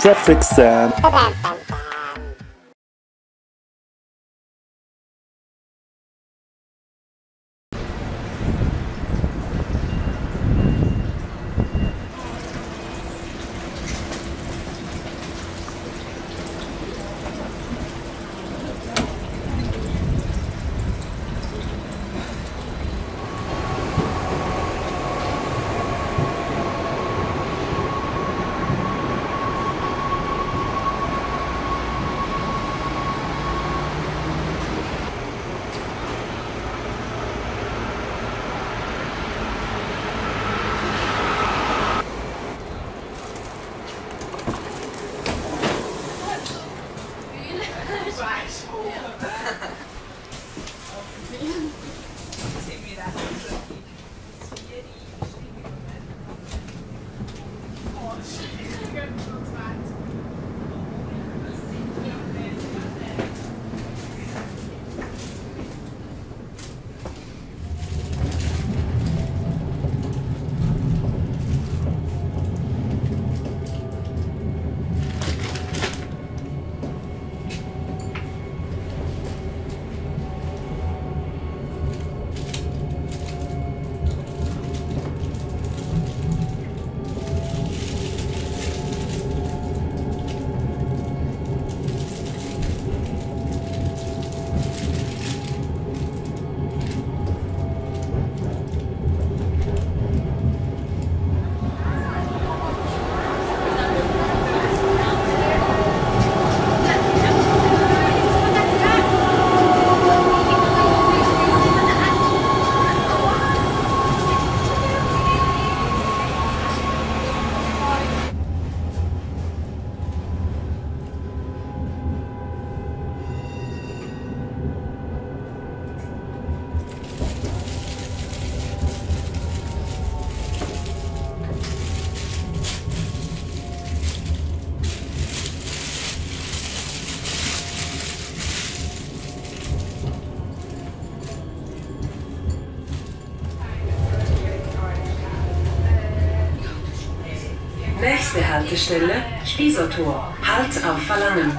Traffic Sam. Nächste Haltestelle, Spiesertor. Halt auf Verlangen.